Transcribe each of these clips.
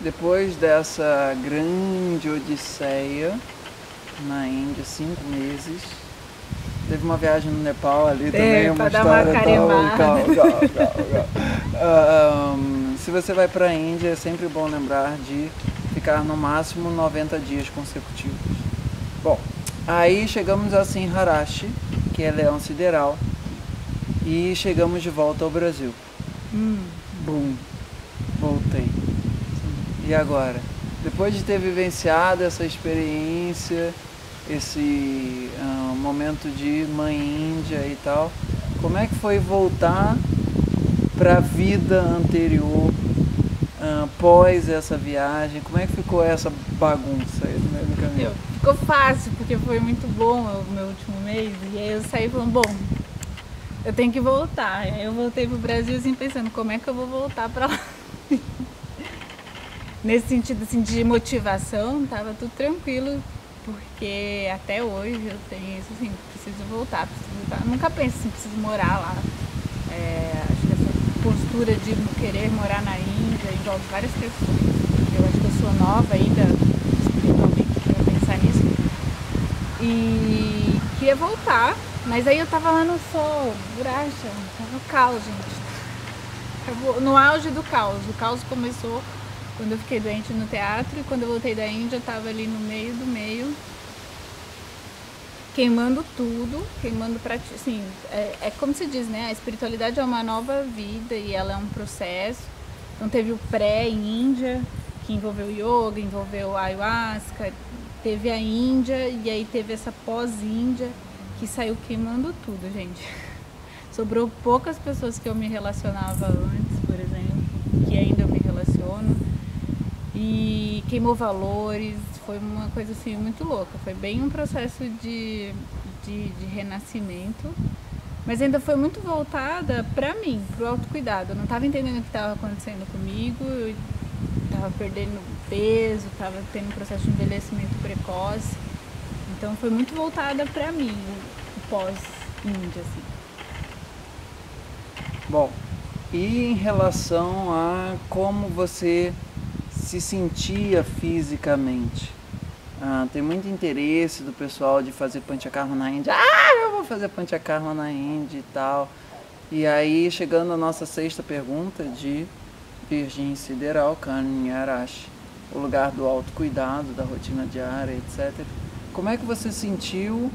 depois dessa grande odisseia na Índia, cinco meses, teve uma viagem no Nepal ali também, uma história uma tal, calma, calma, calma, um, se você vai para a Índia, é sempre bom lembrar de ficar no máximo 90 dias consecutivos. Bom, aí chegamos a Sinharashi, que é Leão Sideral, e chegamos de volta ao Brasil. Hum. Bum. E agora? Depois de ter vivenciado essa experiência, esse uh, momento de mãe índia e tal, como é que foi voltar para a vida anterior, uh, pós essa viagem? Como é que ficou essa bagunça aí no meio do caminho? Ficou fácil, porque foi muito bom o meu último mês, e aí eu saí falando, bom, eu tenho que voltar. Eu voltei pro Brasil assim pensando, como é que eu vou voltar para lá? Nesse sentido assim, de motivação, tava tudo tranquilo, porque até hoje eu tenho isso assim, preciso voltar, preciso voltar. Nunca penso assim, preciso morar lá. É, acho que essa postura de querer morar na Índia envolve várias questões. Eu acho que eu sou nova ainda, espiritualmente, para pensar nisso. E queria voltar, mas aí eu tava lá no sol, buracha, no caos, gente. No auge do caos. O caos começou quando eu fiquei doente no teatro e quando eu voltei da Índia eu tava ali no meio do meio queimando tudo, queimando para assim, é, é, como se diz, né? A espiritualidade é uma nova vida e ela é um processo. Então teve o pré Índia, que envolveu yoga, envolveu ayahuasca, teve a Índia e aí teve essa pós-Índia que saiu queimando tudo, gente. Sobrou poucas pessoas que eu me relacionava antes, por exemplo, que ainda. E queimou valores, foi uma coisa assim muito louca. Foi bem um processo de, de, de renascimento, mas ainda foi muito voltada para mim, para o autocuidado. Eu não estava entendendo o que estava acontecendo comigo, eu estava perdendo peso, estava tendo um processo de envelhecimento precoce. Então foi muito voltada para mim, o pós-Índia, assim. Bom, e em relação a como você se sentia fisicamente? Ah, tem muito interesse do pessoal de fazer panchakarma na Índia. Ah, eu vou fazer panchakarma na Índia e tal. E aí, chegando a nossa sexta pergunta de Virgem Sideral, Kanyarashi, o lugar do autocuidado, da rotina diária, etc. Como é que você sentiu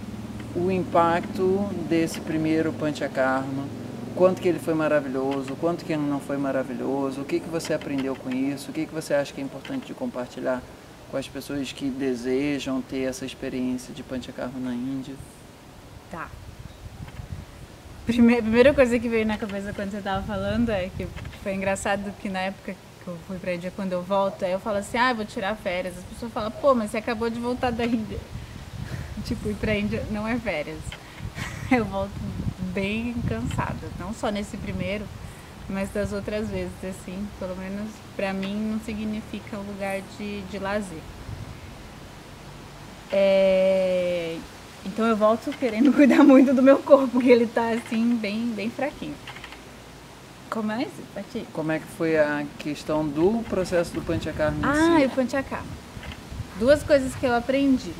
o impacto desse primeiro Panchakarma? Quanto que ele foi maravilhoso, quanto que ele não foi maravilhoso, o que, que você aprendeu com isso, o que, que você acha que é importante de compartilhar com as pessoas que desejam ter essa experiência de Panchakarma na Índia? Tá. Primeira, primeira coisa que veio na cabeça quando você estava falando é que foi engraçado que na época que eu fui para a Índia, quando eu volto, aí eu falo assim, ah, vou tirar férias. As pessoas falam, pô, mas você acabou de voltar da Índia. Tipo, ir pra Índia não é férias. Eu volto bem cansada. Não só nesse primeiro, mas das outras vezes, assim. Pelo menos pra mim não significa um lugar de, de lazer. É... Então eu volto querendo cuidar muito do meu corpo, porque ele tá assim, bem, bem fraquinho. Como é isso? Como é que foi a questão do processo do Panchakarma? Ah, si? o Panchakarma. Duas coisas que eu aprendi.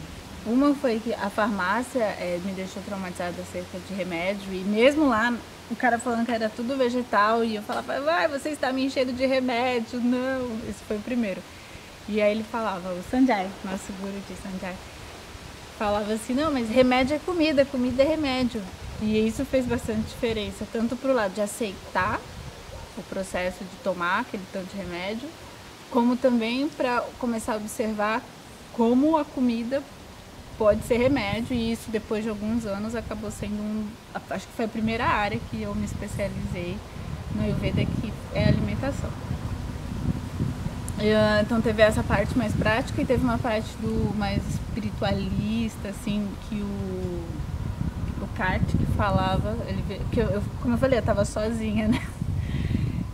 Uma foi que a farmácia é, me deixou traumatizada acerca de remédio e mesmo lá o cara falando que era tudo vegetal e eu falava, vai, você está me enchendo de remédio. Não, esse foi o primeiro. E aí ele falava, o Sanjay, nosso guru de Sanjay, falava assim, não, mas remédio é comida, comida é remédio. E isso fez bastante diferença, tanto para o lado de aceitar o processo de tomar aquele tanto de remédio, como também para começar a observar como a comida pode ser remédio e isso depois de alguns anos acabou sendo um, acho que foi a primeira área que eu me especializei no Ayurveda que é alimentação. Ah, então teve essa parte mais prática e teve uma parte do mais espiritualista, assim, que o, o Kart que falava, ele, que eu, como eu falei, eu estava sozinha, né?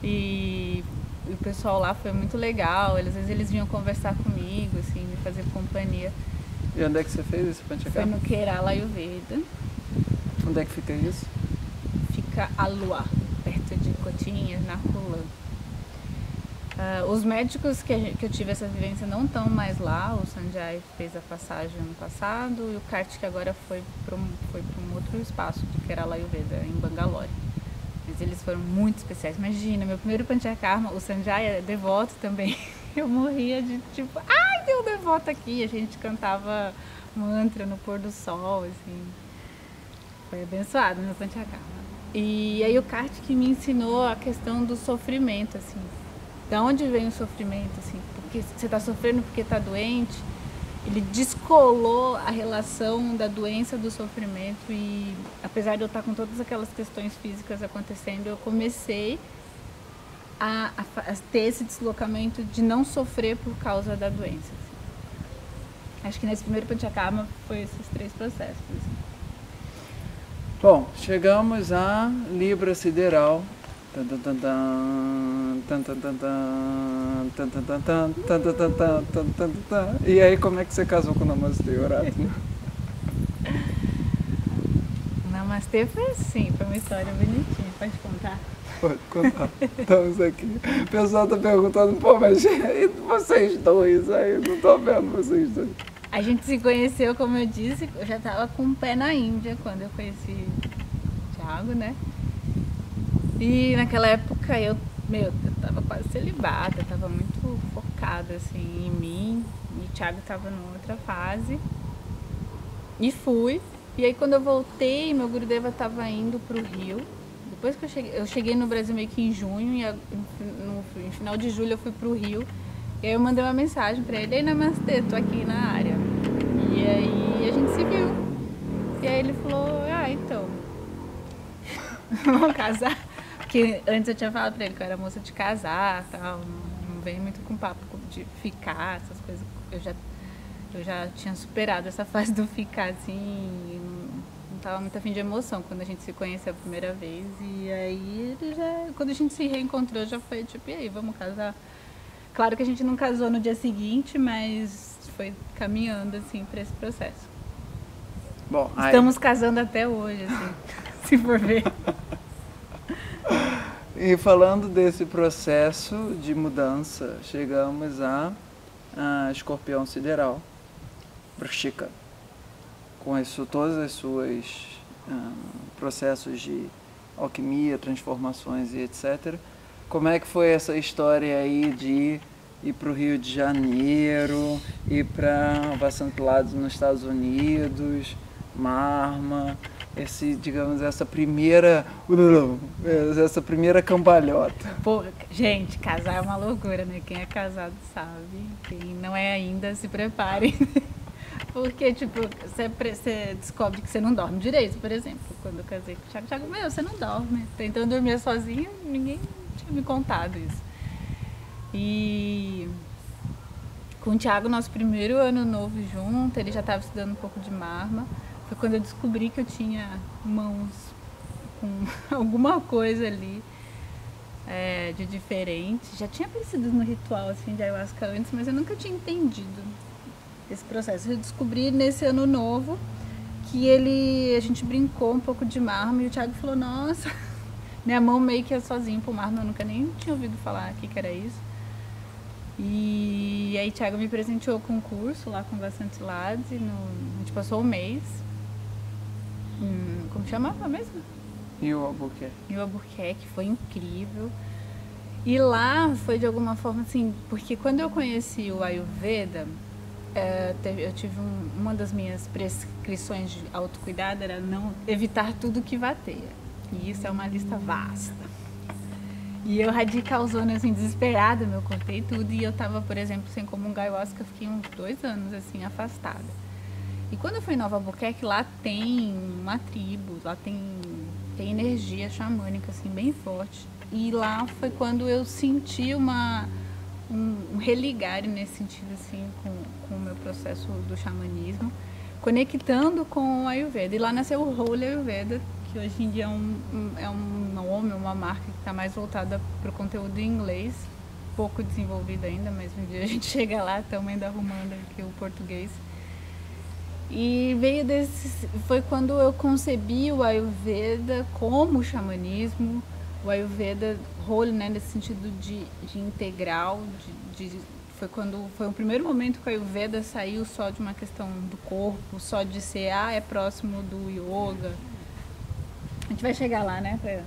E o pessoal lá foi muito legal, às vezes eles vinham conversar comigo, assim, me fazer companhia. E onde é que você fez esse Panchakarma? Foi no Kerala Ayurveda. Onde é que fica isso? Fica a Lua, perto de Cotinhas, na Colã. Uh, os médicos que, que, eu tive essa vivência não estão mais lá. O Sanjay fez a passagem ano passado e o Kartik agora foi para um, foi um outro espaço de Kerala Ayurveda, em Bangalore. Mas eles foram muito especiais. Imagina, meu primeiro Panchakarma, o Sanjay é devoto também. Eu morria de tipo, ai, tem um devoto aqui. A gente cantava mantra no pôr do sol, assim. Foi abençoado meu Panchakarma. E aí o Kartik me ensinou a questão do sofrimento, assim da onde vem o sofrimento, assim, porque você está sofrendo porque está doente. Ele descolou a relação da doença do sofrimento e apesar de eu estar com todas aquelas questões físicas acontecendo, eu comecei a, a, a ter esse deslocamento de não sofrer por causa da doença. Assim. Acho que nesse primeiro Panchakama foi esses três processos. Assim. Bom, chegamos à Libra Sideral, e aí, como é que você casou com o Namastê Oráculo? Namastê foi assim, foi uma história bonitinha. Pode contar? Pode contar. Estamos aqui. O pessoal está perguntando, pô, mas e vocês dois aí? Não estou vendo vocês dois. A gente se conheceu, como eu disse, eu já estava com o pé na Índia quando eu conheci o Thiago, né? E naquela época eu, meu, eu tava quase celibata, eu tava muito focada assim em mim. E o Thiago tava numa outra fase. E fui. E aí quando eu voltei, meu Gurudeva tava indo pro Rio. Depois que eu cheguei, eu cheguei no Brasil meio que em junho e no, no final de julho eu fui pro Rio. E aí eu mandei uma mensagem para ele, ei Namastê, tô aqui na área. E aí a gente se viu. E aí ele falou, ah, então. Vamos casar? Porque antes eu tinha falado pra ele que eu era moça de casar tal. Não, não vem muito com papo de ficar, essas coisas. Eu já, eu já tinha superado essa fase do ficar assim. Não, não tava muito afim de emoção quando a gente se conheceu a primeira vez. E aí já. Quando a gente se reencontrou já foi tipo, e aí, vamos casar? Claro que a gente não casou no dia seguinte, mas foi caminhando assim para esse processo. Bom, Estamos aí... casando até hoje, assim, se for ver. E falando desse processo de mudança, chegamos a, a Escorpião Sideral, Vrshika, com isso, todas as suas um, processos de alquimia, transformações e etc. Como é que foi essa história aí de ir para o Rio de Janeiro, ir para bastante lados nos Estados Unidos, Marma, esse, digamos, essa primeira, essa primeira cambalhota. Gente, casar é uma loucura, né? Quem é casado sabe. Quem não é ainda, se prepare. Porque, tipo, você, descobre que você não dorme direito, por exemplo. Quando eu casei com o Thiago, Thiago, meu, você não dorme. Tentando dormir sozinha, ninguém tinha me contado isso. E com o Thiago, nosso primeiro ano novo junto, ele já estava estudando um pouco de marma. Foi quando eu descobri que eu tinha mãos com alguma coisa ali é, de diferente. Já tinha aparecido no ritual assim, de ayahuasca antes, mas eu nunca tinha entendido esse processo. Eu descobri nesse ano novo que ele a gente brincou um pouco de mármore e o Thiago falou: Nossa, minha mão meio que é sozinha pro mármore, eu nunca nem tinha ouvido falar aqui que era isso. E aí Thiago me presenteou com um curso lá com bastante lados e no, a gente passou um mês Hum, como chamava mesmo? E o Albuquerque. E o Albuquerque, foi incrível. E lá foi de alguma forma assim, porque quando eu conheci o Ayurveda, eu tive um, uma das minhas prescrições de autocuidado era não evitar tudo que vateia. E isso é uma lista vasta. E eu radicalzona assim, desesperada, eu cortei tudo e eu tava, por exemplo, sem comungar ayahuasca, fiquei uns dois anos assim, afastada. E quando eu fui em Nova Albuquerque, lá tem uma tribo, lá tem, tem energia xamânica, assim, bem forte. E lá foi quando eu senti uma, um, um religar nesse sentido, assim, com, com o meu processo do xamanismo, conectando com o Ayurveda. E lá nasceu o Holy Ayurveda, que hoje em dia é um, um é um nome, uma marca que está mais voltada para o conteúdo em inglês, pouco desenvolvida ainda, mas um dia a gente chega lá, ainda arrumando aqui o português. E veio desse. Foi quando eu concebi o Ayurveda como xamanismo, o Ayurveda, role, né, nesse sentido de, de integral, de, de, foi quando foi o primeiro momento que o Ayurveda saiu só de uma questão do corpo, só de ser, ah, é próximo do yoga. A gente vai chegar lá, né? Pra